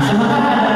まし。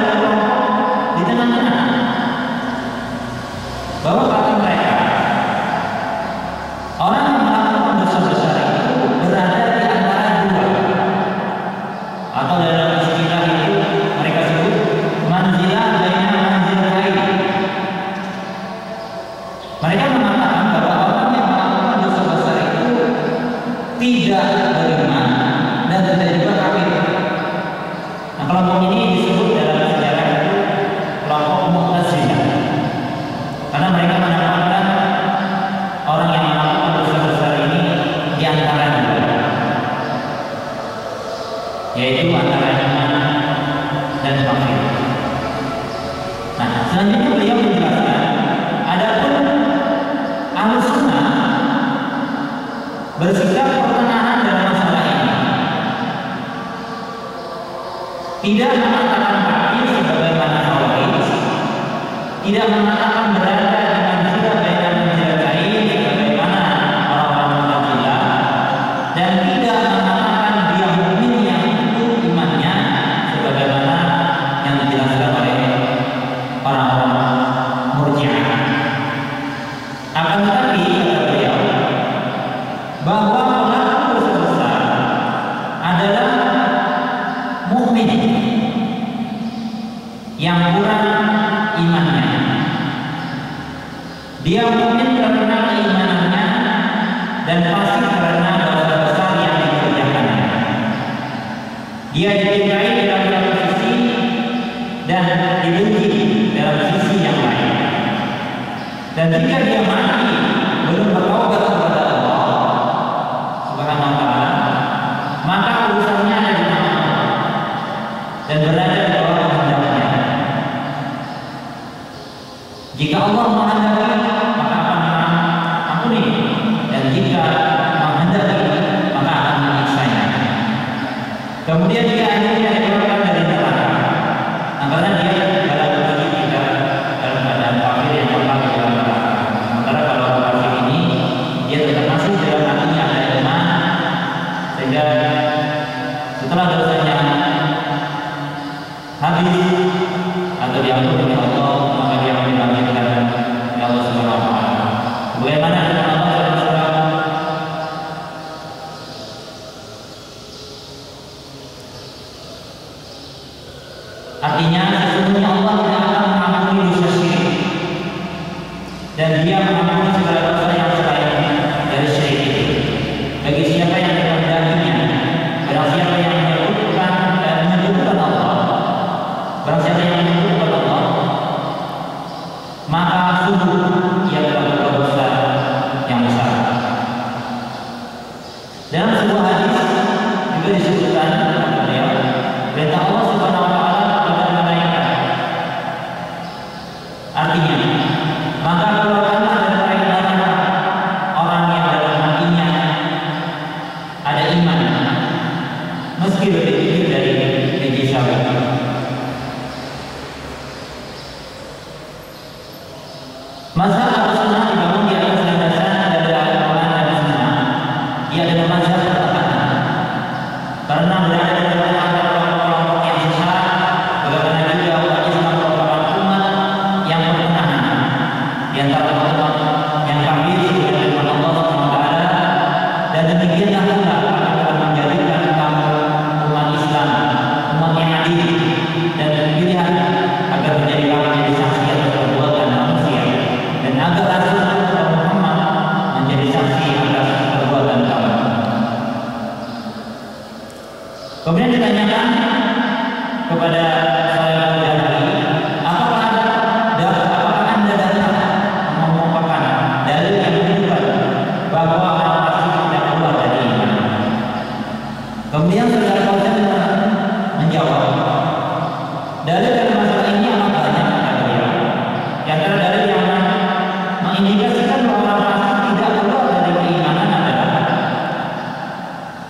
tidak mengatakan takdir sebagaimana orang tidak mengatakan Dia mungkin karena keimanannya dan pasti karena dosa besar yang dikerjakannya. Dia dicintai あ!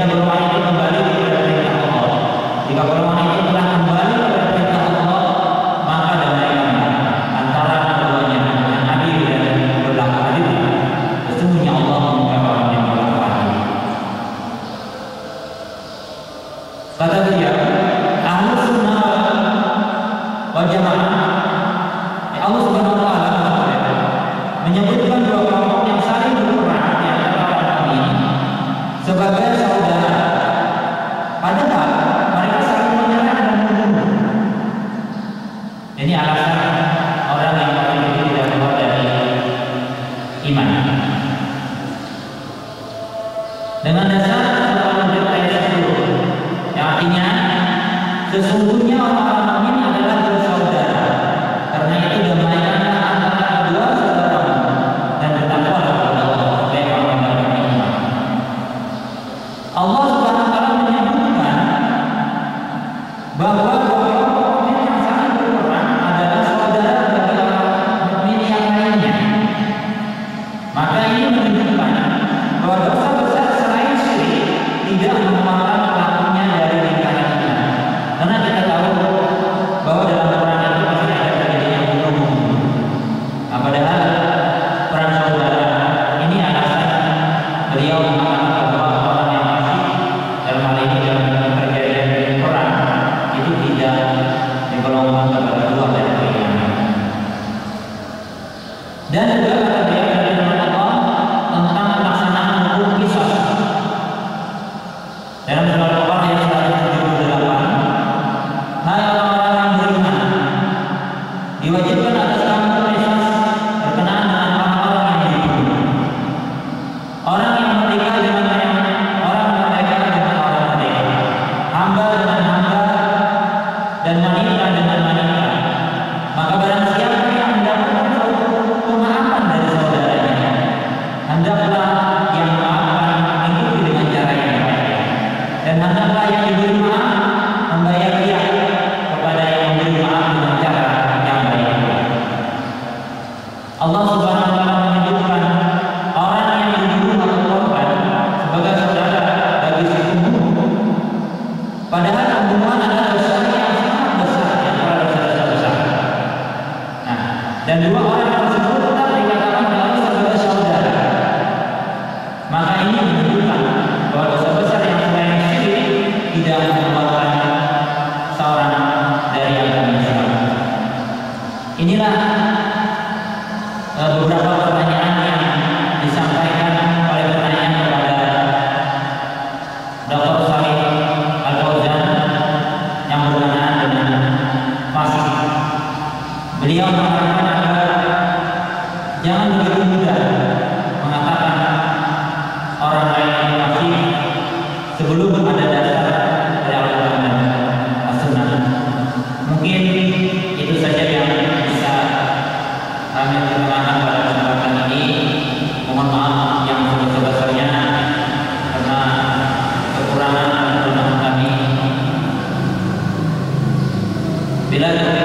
Venga, mamá. orang yang orang itu tidak keluar dari iman. Dengan dasar surah Al-Hijr ayat 10 yang artinya sesungguhnya orang Beliau mengatakan agar jangan begitu mudah mengatakan orang lain yang munafik sebelum ada dasar dari Al-Quran dan Sunnah. Mungkin itu saja yang bisa kami terangkan pada kesempatan ini. Mohon maaf yang sebesar-besarnya karena kekurangan dan kami. Bila